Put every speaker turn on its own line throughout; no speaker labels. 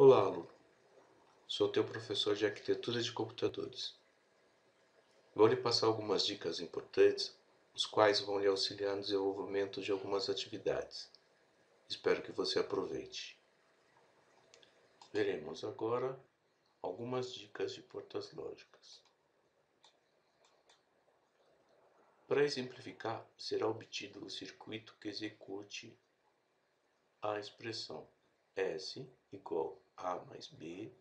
Olá, aluno. Sou teu professor de Arquitetura de Computadores. Vou lhe passar algumas dicas importantes, os quais vão lhe auxiliar no desenvolvimento de algumas atividades. Espero que você aproveite. Veremos agora algumas dicas de portas lógicas. Para exemplificar, será obtido o circuito que execute a expressão S igual A mais B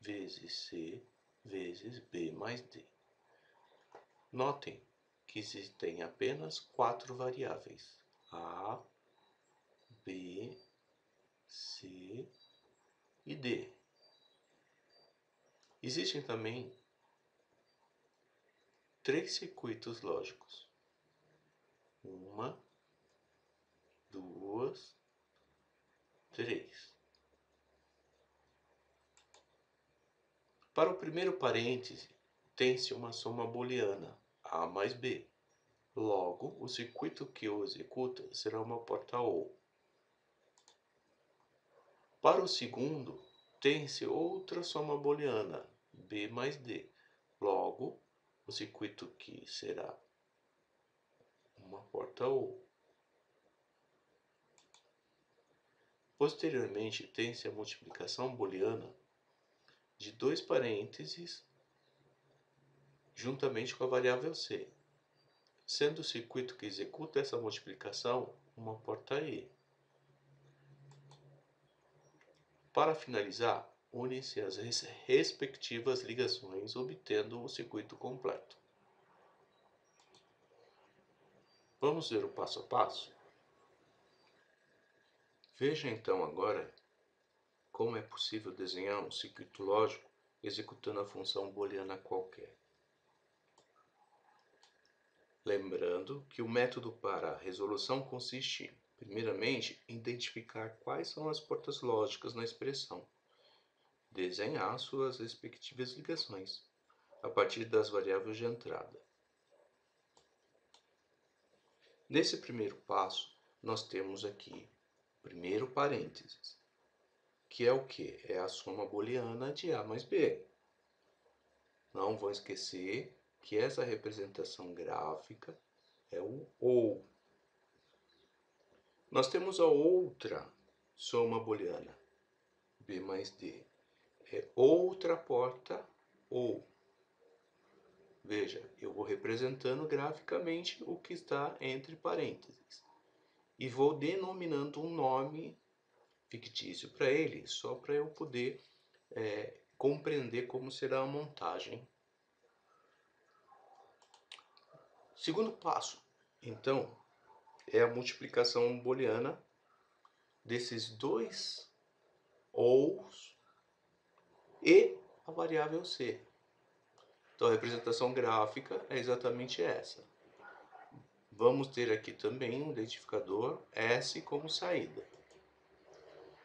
vezes C vezes B mais D. Notem que existem apenas quatro variáveis: A, B, C e D. Existem também três circuitos lógicos uma, duas, três. Para o primeiro parêntese, tem-se uma soma booleana, A mais B. Logo, o circuito que o executa será uma porta OR. Para o segundo, tem-se outra soma booleana, B mais D. Logo, o circuito que será uma porta ou. Posteriormente, tem-se a multiplicação booleana de dois parênteses juntamente com a variável c, sendo o circuito que executa essa multiplicação uma porta E. Para finalizar, unem-se as respectivas ligações, obtendo o circuito completo. Vamos ver o passo a passo? Veja então agora como é possível desenhar um circuito lógico executando a função booleana qualquer. Lembrando que o método para a resolução consiste, primeiramente, em identificar quais são as portas lógicas na expressão, desenhar suas respectivas ligações, a partir das variáveis de entrada. Nesse primeiro passo, nós temos aqui, primeiro parênteses, que é o que? É a soma booleana de A mais B. Não vão esquecer que essa representação gráfica é o OU. Nós temos a outra soma booleana, B mais D. É outra porta OU. Veja, eu vou representando graficamente o que está entre parênteses. E vou denominando um nome fictício para ele, só para eu poder é, compreender como será a montagem. Segundo passo, então, é a multiplicação booleana desses dois ous e a variável c. Então a representação gráfica é exatamente essa. Vamos ter aqui também um identificador S como saída.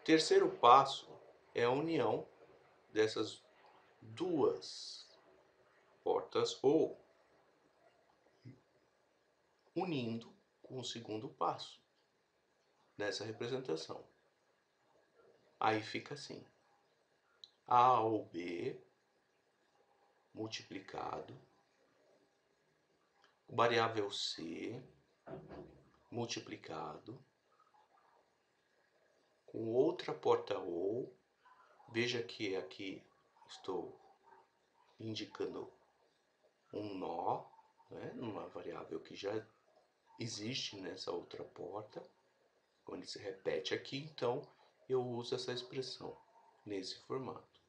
Terceiro passo é a união dessas duas portas ou unindo com o segundo passo nessa representação. Aí fica assim: A ou B multiplicado, variável c multiplicado com outra porta ou, veja que aqui estou indicando um nó, né, numa variável que já existe nessa outra porta, quando se repete aqui, então eu uso essa expressão nesse formato.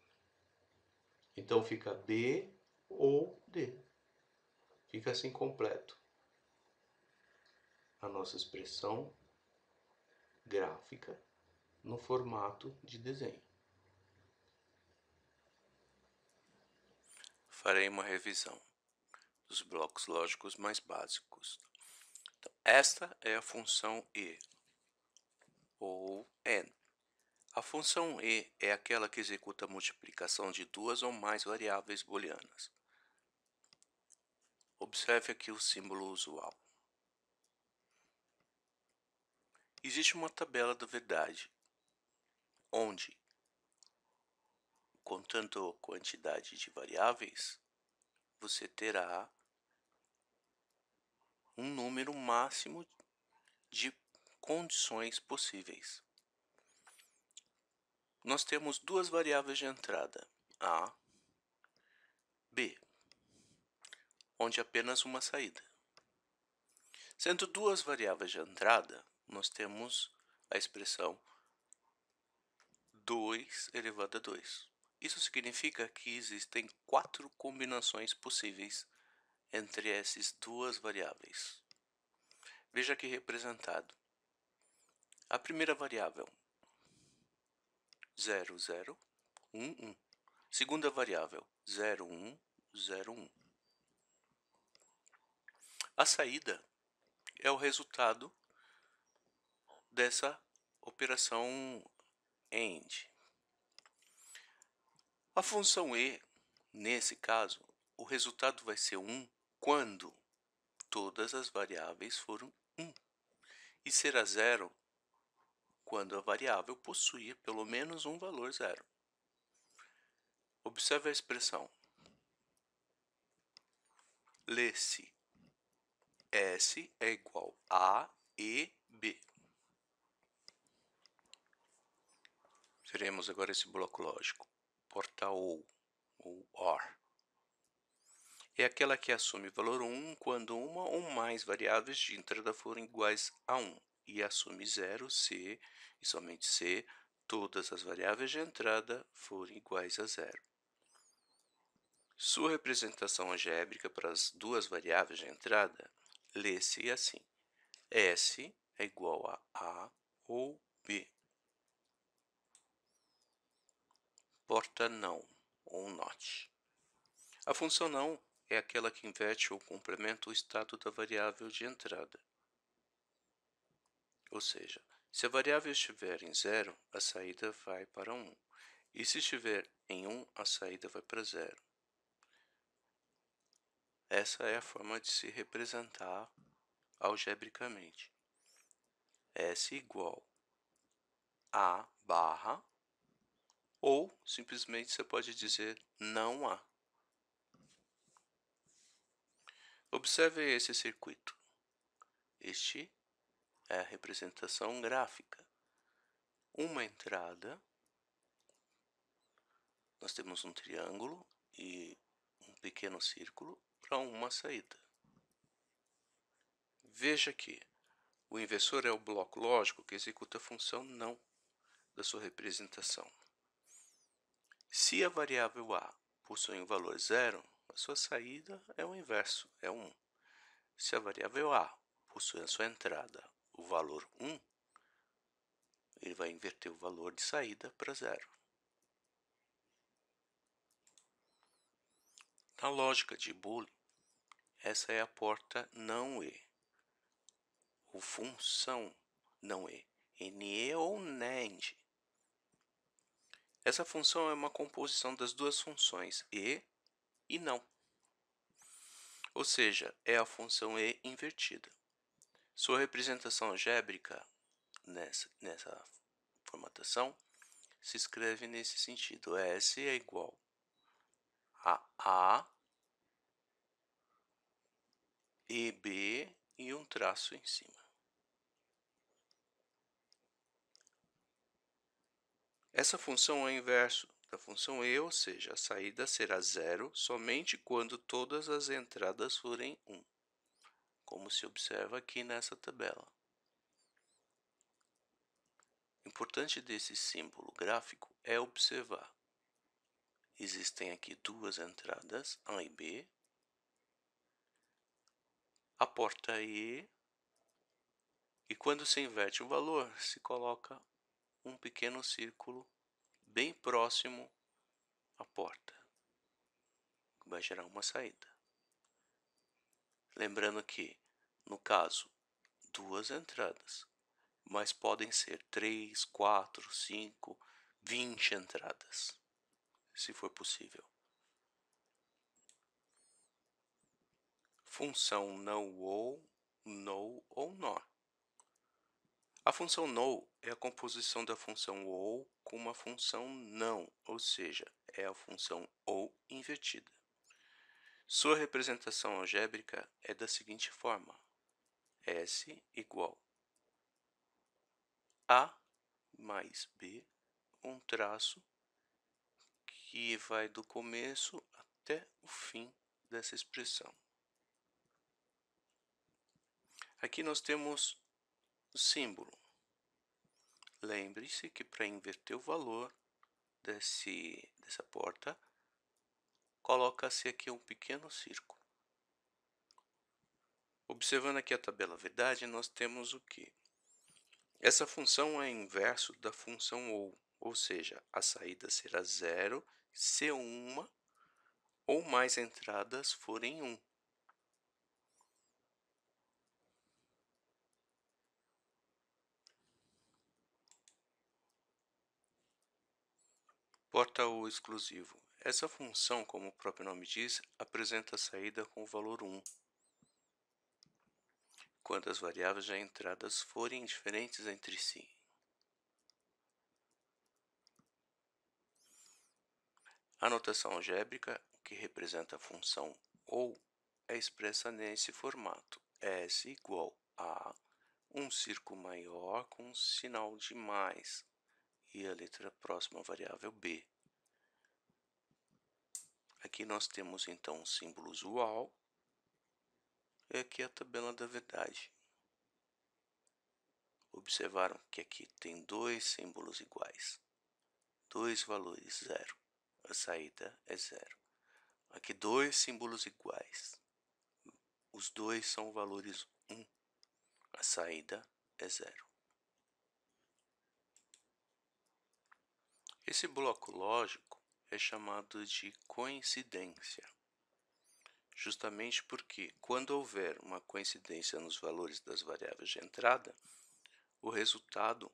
Então fica B ou D. Fica assim completo. A nossa expressão gráfica no formato de desenho.
Farei uma revisão dos blocos lógicos mais básicos. Então, esta é a função e ou n. A função e é aquela que executa a multiplicação de duas ou mais variáveis booleanas. Observe aqui o símbolo usual. Existe uma tabela da verdade, onde contando quantidade de variáveis, você terá um número máximo de condições possíveis. Nós temos duas variáveis de entrada, A, B, onde apenas uma saída. Sendo duas variáveis de entrada, nós temos a expressão 2 elevado a 2. Isso significa que existem quatro combinações possíveis entre essas duas variáveis. Veja aqui representado. A primeira variável, 0, 0, 1, 1. Segunda variável, 0, 1, 0, 1. A saída é o resultado dessa operação AND. A função e, nesse caso, o resultado vai ser 1 quando todas as variáveis foram 1 e será zero quando a variável possuir pelo menos um valor zero. Observe a expressão. Lê-se S é igual a e B. Veremos agora esse bloco lógico. Porta OU, ou OR. É aquela que assume valor 1 quando uma ou mais variáveis de entrada forem iguais a 1 e assume 0 se, e somente se, todas as variáveis de entrada forem iguais a 0. Sua representação algébrica para as duas variáveis de entrada lê-se assim: S é igual a A ou B porta não ou not. A função não é aquela que inverte ou complementa o estado da variável de entrada. Ou seja, se a variável estiver em 0, a saída vai para 1. Um, e se estiver em 1, um, a saída vai para 0. Essa é a forma de se representar algebricamente. S igual a barra ou simplesmente você pode dizer não há. Observe esse circuito. Este é a representação gráfica. Uma entrada, nós temos um triângulo e um pequeno círculo para uma saída. Veja que o inversor é o bloco lógico que executa a função não da sua representação. Se a variável a possui um valor zero, a sua saída é o inverso, é 1. Se a variável a possui a sua entrada o valor 1, ele vai inverter o valor de saída para zero. Na lógica de Boolean, essa é a porta não E, ou função não E, NE ou NAND. Essa função é uma composição das duas funções e e não. Ou seja, é a função e invertida. Sua representação algébrica nessa, nessa formatação se escreve nesse sentido. S é igual a A e B e um traço em cima. Essa função é o inverso da função e, ou seja, a saída será zero somente quando todas as entradas forem 1, como se observa aqui nessa tabela. Importante desse símbolo gráfico é observar. Existem aqui duas entradas, A e B. A porta E. E quando se inverte o valor, se coloca um pequeno círculo bem próximo à porta, que vai gerar uma saída. Lembrando que, no caso, duas entradas, mas podem ser três, quatro, cinco, vinte entradas, se for possível. Função não ou, no ou nor. A função no é a composição da função ou com uma função não, ou seja, é a função ou invertida. Sua representação algébrica é da seguinte forma: S igual A mais B, um traço que vai do começo até o fim dessa expressão. Aqui nós temos símbolo. Lembre-se que para inverter o valor desse, dessa porta, coloca-se aqui um pequeno círculo. Observando aqui a tabela verdade, nós temos o que? Essa função é inverso da função OU, ou seja, a saída será zero se uma ou mais entradas forem 1. Porta O exclusivo. Essa função, como o próprio nome diz, apresenta a saída com o valor 1. Quando as variáveis já entradas forem diferentes entre si. A notação algébrica, que representa a função ou, é expressa nesse formato. S igual a um círculo maior com um sinal de mais e a letra próxima variável b. Aqui nós temos então o símbolo usual e aqui a tabela da verdade. Observaram que aqui tem dois símbolos iguais, dois valores zero. A saída é zero. Aqui dois símbolos iguais, os dois são valores 1. A saída é zero. Esse bloco lógico é chamado de coincidência, justamente porque, quando houver uma coincidência nos valores das variáveis de entrada, o resultado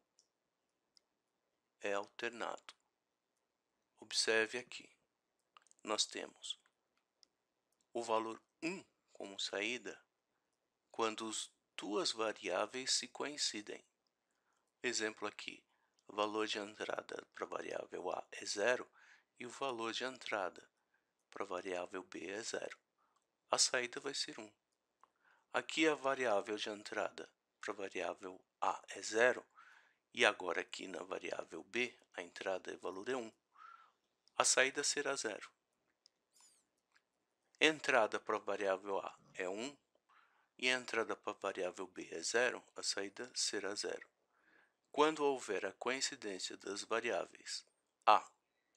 é alternado. Observe aqui, nós temos o valor 1 como saída quando as duas variáveis se coincidem. Exemplo aqui, o valor de entrada para a variável a é zero e o valor de entrada para a variável b é zero. A saída vai ser 1. Aqui a variável de entrada para a variável a é zero e agora aqui na variável b a entrada e valor é 1. A saída será zero. Entrada para a variável a é 1 e a entrada para a variável b é zero, a saída será zero. Quando houver a coincidência das variáveis a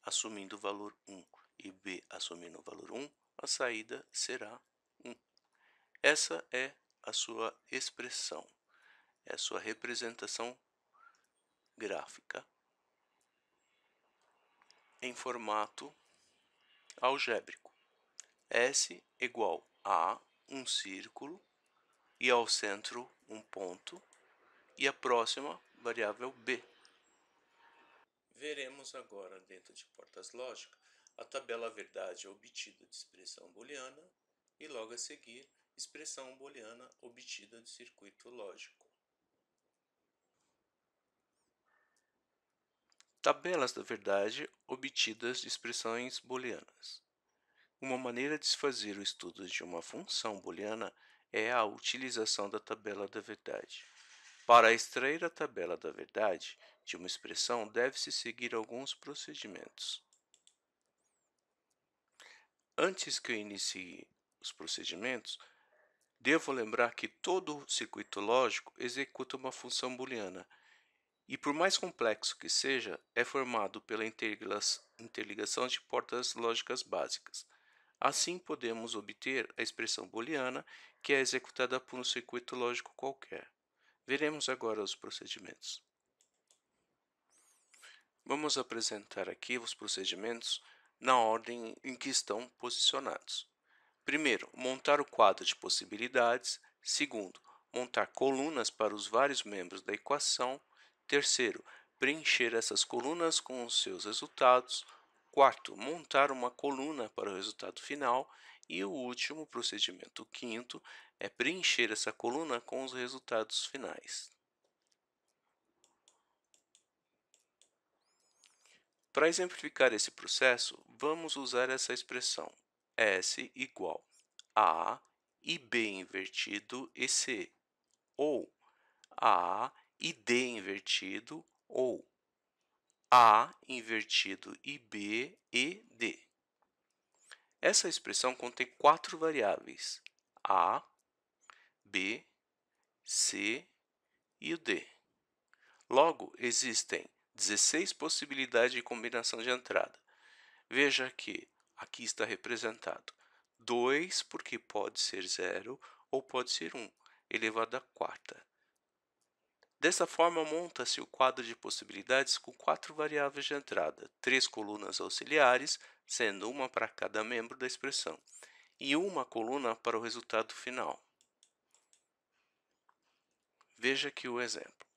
assumindo o valor 1 e b assumindo o valor 1, a saída será 1. Essa é a sua expressão, é a sua representação gráfica em formato algébrico. S igual a um círculo e ao centro um ponto e a próxima variável b. Veremos agora, dentro de portas lógicas, a tabela verdade obtida de expressão booleana e logo a seguir, expressão booleana obtida de circuito lógico. Tabelas da verdade obtidas de expressões booleanas. Uma maneira de se fazer o estudo de uma função booleana é a utilização da tabela da verdade. Para extrair a tabela da verdade de uma expressão, deve-se seguir alguns procedimentos. Antes que eu inicie os procedimentos, devo lembrar que todo circuito lógico executa uma função booleana e, por mais complexo que seja, é formado pela interligação de portas lógicas básicas. Assim, podemos obter a expressão booleana que é executada por um circuito lógico qualquer. Veremos agora os procedimentos. Vamos apresentar aqui os procedimentos na ordem em que estão posicionados. Primeiro, montar o quadro de possibilidades. Segundo, montar colunas para os vários membros da equação. Terceiro, preencher essas colunas com os seus resultados. Quarto, montar uma coluna para o resultado final. E o último procedimento, quinto, é preencher essa coluna com os resultados finais. Para exemplificar esse processo, vamos usar essa expressão S igual a e B invertido e C, ou A e D invertido, ou A invertido e B e D. Essa expressão contém quatro variáveis, A, B, C e o D. Logo, existem 16 possibilidades de combinação de entrada. Veja que aqui está representado 2, porque pode ser 0 ou pode ser 1, elevado à quarta. Dessa forma, monta-se o quadro de possibilidades com quatro variáveis de entrada, três colunas auxiliares, sendo uma para cada membro da expressão, e uma coluna para o resultado final. Veja aqui o exemplo.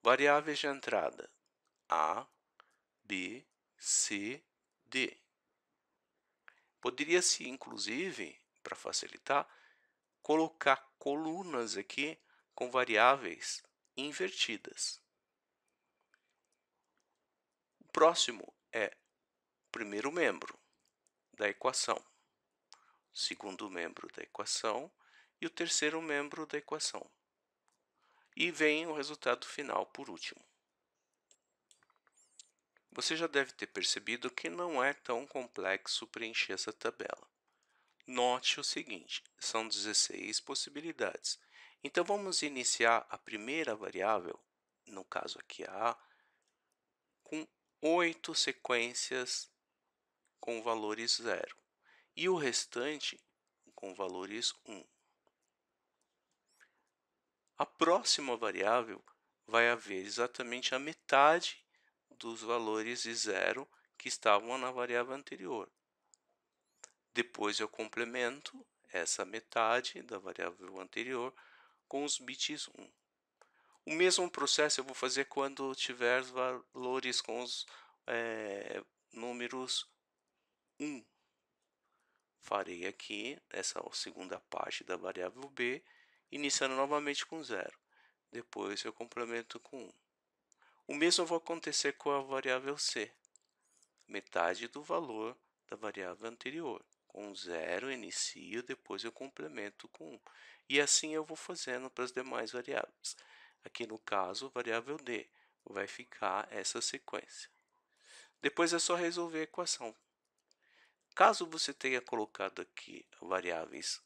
Variáveis de entrada A, B, C, D. Poderia-se, inclusive, para facilitar, colocar colunas aqui com variáveis invertidas. O próximo é o primeiro membro da equação, o segundo membro da equação e o terceiro membro da equação. E vem o resultado final por último. Você já deve ter percebido que não é tão complexo preencher essa tabela. Note o seguinte, são 16 possibilidades. Então, vamos iniciar a primeira variável, no caso aqui A, com oito sequências com valores zero e o restante com valores 1. A próxima variável vai haver exatamente a metade dos valores de zero que estavam na variável anterior. Depois eu complemento essa metade da variável anterior com os bits 1. O mesmo processo eu vou fazer quando tiver valores com os é, números 1. Farei aqui essa segunda parte da variável b iniciando novamente com zero. Depois eu complemento com 1. O mesmo vai acontecer com a variável c. Metade do valor da variável anterior. Com zero inicio, depois eu complemento com 1. E assim eu vou fazendo para as demais variáveis. Aqui no caso, variável d vai ficar essa sequência. Depois é só resolver a equação. Caso você tenha colocado aqui variáveis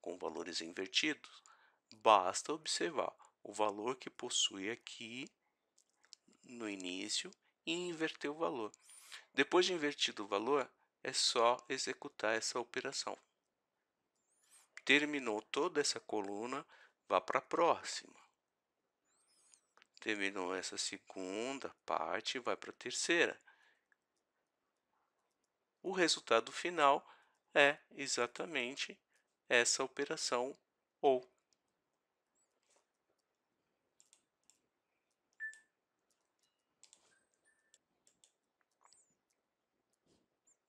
com valores invertidos, Basta observar o valor que possui aqui no início e inverter o valor. Depois de invertido o valor, é só executar essa operação. Terminou toda essa coluna, vá para a próxima. Terminou essa segunda parte, vai para a terceira. O resultado final é exatamente essa operação ou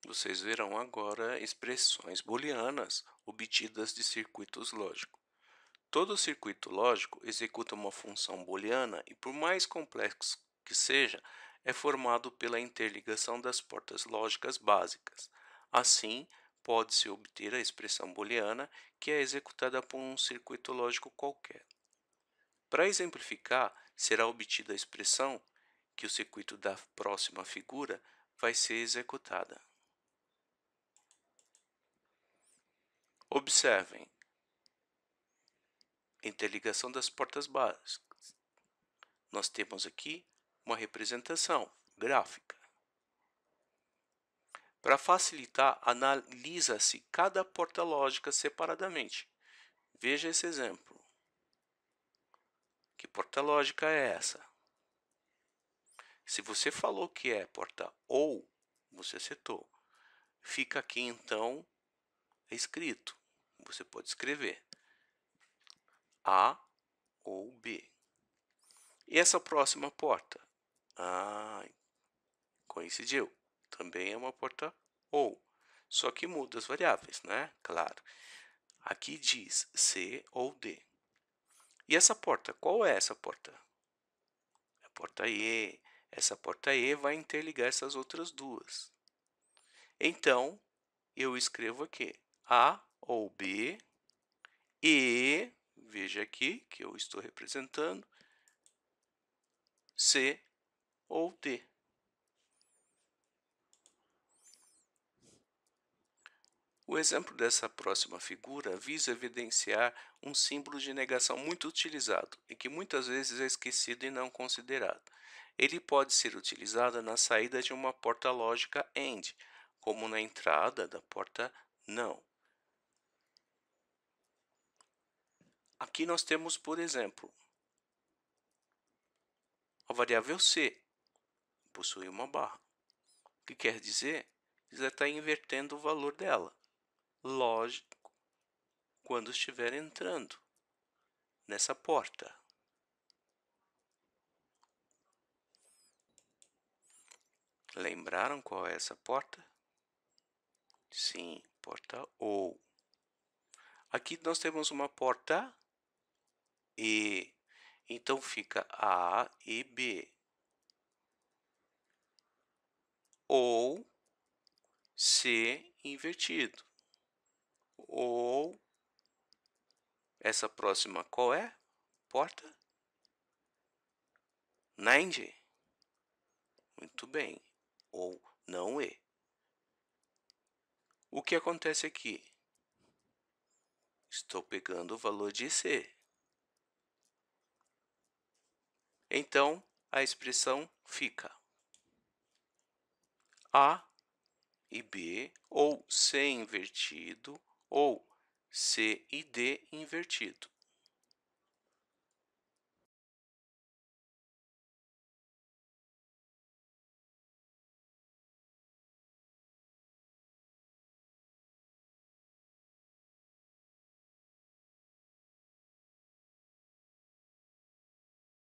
Vocês verão agora expressões booleanas obtidas de circuitos lógicos. Todo circuito lógico executa uma função booleana e, por mais complexo que seja, é formado pela interligação das portas lógicas básicas. Assim, pode-se obter a expressão booleana que é executada por um circuito lógico qualquer. Para exemplificar, será obtida a expressão que o circuito da próxima figura vai ser executada. Observem. Interligação das portas básicas. Nós temos aqui uma representação gráfica. Para facilitar, analisa-se cada porta lógica separadamente. Veja esse exemplo. Que porta lógica é essa? Se você falou que é porta OU, você acertou. Fica aqui então escrito. Você pode escrever A ou B. E essa próxima porta? Ah, coincidiu. Também é uma porta ou. Só que muda as variáveis, né? Claro. Aqui diz C ou D. E essa porta, qual é essa porta? É a porta E, Essa porta E vai interligar essas outras duas. Então, eu escrevo aqui A ou B e, veja aqui que eu estou representando, C ou D. O exemplo dessa próxima figura visa evidenciar um símbolo de negação muito utilizado e que muitas vezes é esquecido e não considerado. Ele pode ser utilizado na saída de uma porta lógica AND, como na entrada da porta NÃO. Aqui nós temos, por exemplo, a variável C possui uma barra. O que quer dizer? Você está invertendo o valor dela. Lógico, quando estiver entrando nessa porta. Lembraram qual é essa porta? Sim, porta OU. Aqui nós temos uma porta E. Então fica A e B. Ou C invertido. Ou essa próxima qual é? Porta? Nine. Muito bem. Ou não é. O que acontece aqui? Estou pegando o valor de C. Então, a expressão fica A e B, ou C invertido, ou C e D invertido.